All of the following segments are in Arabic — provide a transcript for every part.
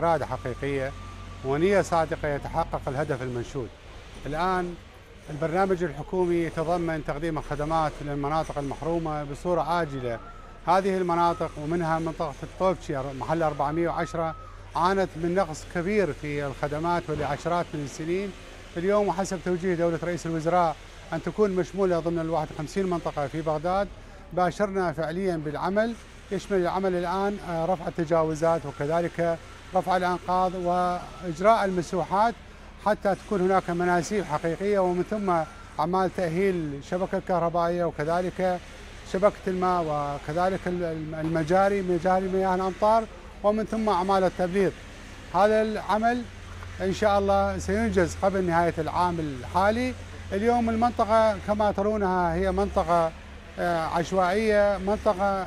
إرادة حقيقية ونية صادقة يتحقق الهدف المنشود. الآن البرنامج الحكومي يتضمن تقديم الخدمات للمناطق المحرومة بصورة عاجلة. هذه المناطق ومنها منطقة الطوبشي محل 410 عانت من نقص كبير في الخدمات ولعشرات من السنين اليوم وحسب توجيه دولة رئيس الوزراء أن تكون مشمولة ضمن ال 51 منطقة في بغداد. باشرنا فعليا بالعمل. يشمل العمل الآن رفع التجاوزات وكذلك رفع الأنقاض وإجراء المسوحات حتى تكون هناك مناسيب حقيقية ومن ثم أعمال تأهيل شبكة كهربائية وكذلك شبكة الماء وكذلك المجاري مجاري مياه الأمطار ومن ثم أعمال التبليط هذا العمل إن شاء الله سينجز قبل نهاية العام الحالي. اليوم المنطقة كما ترونها هي منطقة عشوائية منطقة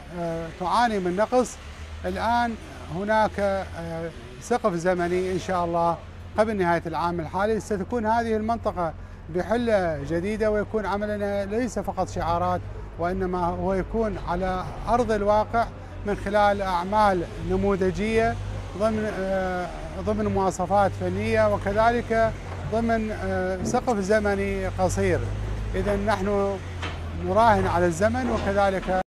تعاني من نقص. الآن هناك سقف زمني إن شاء الله قبل نهاية العام الحالي. ستكون هذه المنطقة بحلة جديدة ويكون عملنا ليس فقط شعارات وإنما هو يكون على أرض الواقع من خلال أعمال نموذجية ضمن ضمن مواصفات فنية وكذلك ضمن سقف زمني قصير. إذا نحن نراهن على الزمن وكذلك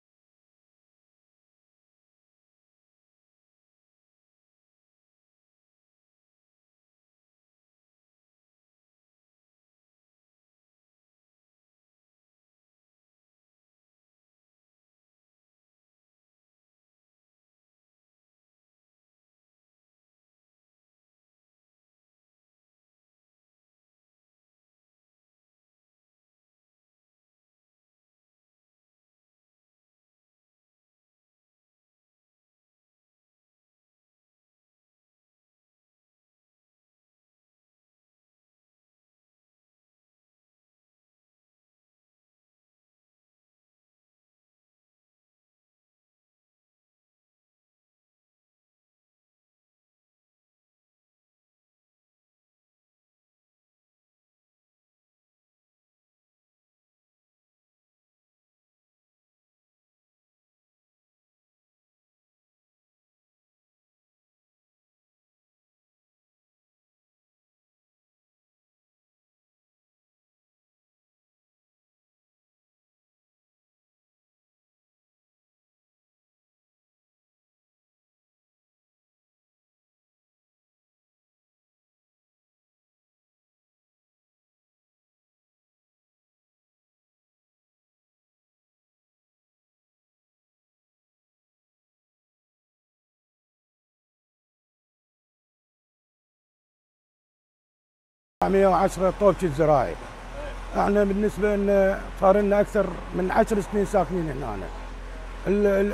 مية وعشرة طوبشي الزراعي إحنا بالنسبة لنا صار لنا أكثر من عشر سنين ساكنين هنا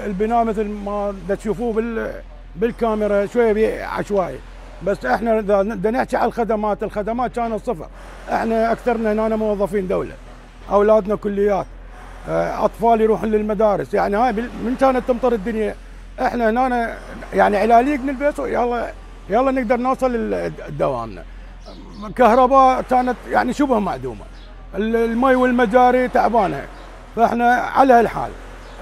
البناء مثل ما تشوفوه بال بالكاميرا شوية عشوائي. بس إحنا بدنا نحكي على الخدمات الخدمات كانت صفر. إحنا أكثرنا هنا موظفين دولة. أولادنا كليات. أطفال يروحون للمدارس. يعني هاي من كانت تمطر الدنيا. إحنا هنا يعني علاليق من البيت يلا يلا نقدر نوصل لدوامنا كهرباء كانت يعني شبه معدومة. المي والمجاري تعبانة. فإحنا على هالحال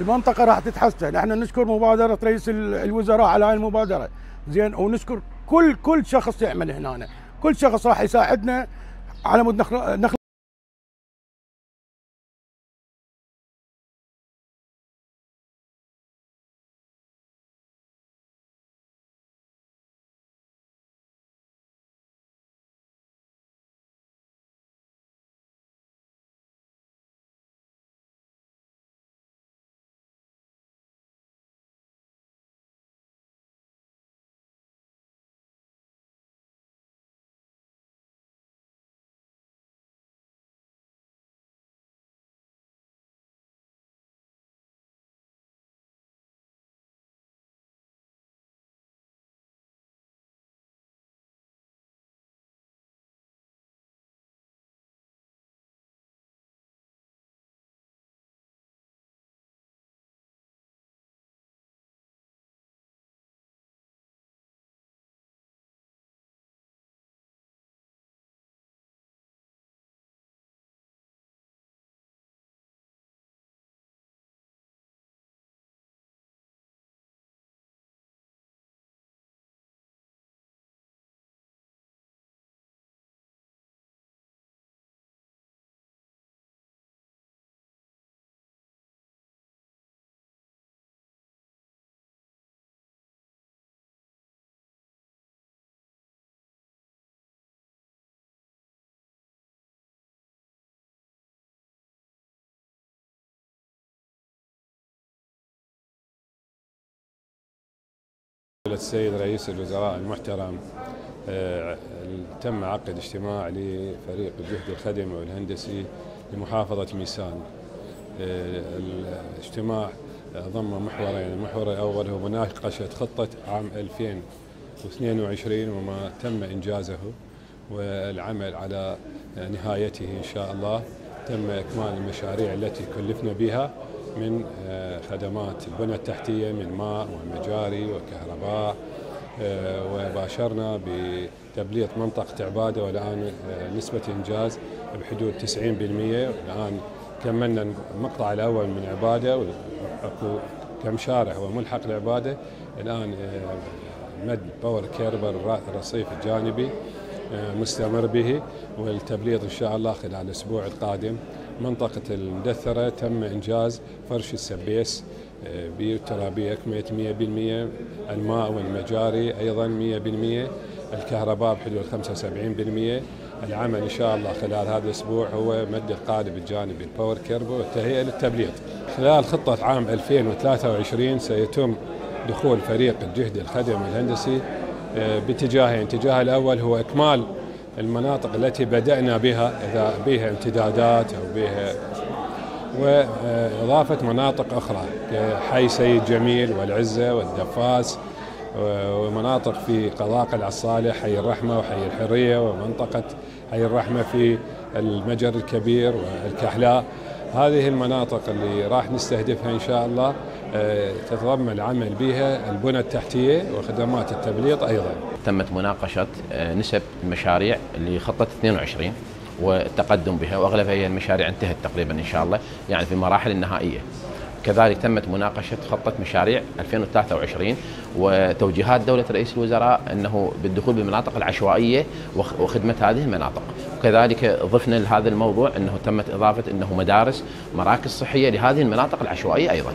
المنطقة راح تتحسن. إحنا نشكر مبادرة رئيس الوزراء على هاي المبادرة. زين ونشكر كل كل شخص يعمل هنا. كل شخص راح يساعدنا على مود نخلق السيد رئيس الوزراء المحترم آه، تم عقد اجتماع لفريق الجهد الخدمي والهندسي لمحافظة ميسان. آه، الاجتماع ضم محورين المحور الأول هو مناقشة خطة عام 2022 وما تم إنجازه والعمل على نهايته إن شاء الله. تم إكمال المشاريع التي كلفنا بها. من آه، خدمات البنى التحتية من ماء ومجاري وكهرباء آه، وباشرنا بتبليط منطقة عبادة والآن آه، نسبة إنجاز بحدود 90% الآن كملنا المقطع الأول من عبادة واكو كم شارع هو ملحق العبادة. الآن مد power curber الرصيف الجانبي مستمر به والتبليط إن شاء الله خلال الأسبوع القادم. منطقة المدثرة تم إنجاز فرش السبيس آه، بترابية أكملت 100% الماء والمجاري أيضا 100% الكهرباء بحدود 75% العمل إن شاء الله خلال هذا الأسبوع هو مد القالب الجانبي ال power curber والتهيئة للتبليط. خلال خطة عام 2023 سيتم دخول فريق الجهد الخدمي الهندسي آه، باتجاهين. الاتجاه الأول هو إكمال المناطق التي بدأنا بها إذا بها امتدادات أو بها وإضافة مناطق أخرى كحي سيد جميل والعزة والدفاس ومناطق في قضاء العصالح حي الرحمة وحي الحرية ومنطقة حي الرحمة في المجر الكبير والكحلاء. هذه المناطق اللي راح نستهدفها إن شاء الله آه، تتضمن العمل بها البنى التحتية وخدمات التبليط أيضا تمت مناقشة آه، نسب المشاريع لخطة 22 والتقدم بها وأغلبها هي المشاريع انتهت تقريبا إن شاء الله يعني في المراحل النهائية. كذلك تمت مناقشة خطة مشاريع 2023 وتوجيهات دولة رئيس الوزراء أنه بالدخول بالمناطق العشوائية وخدمة هذه المناطق. وكذلك ضفنا لهذا الموضوع أنه تمت إضافة أنه مدارس مراكز صحية لهذه المناطق العشوائية أيضا.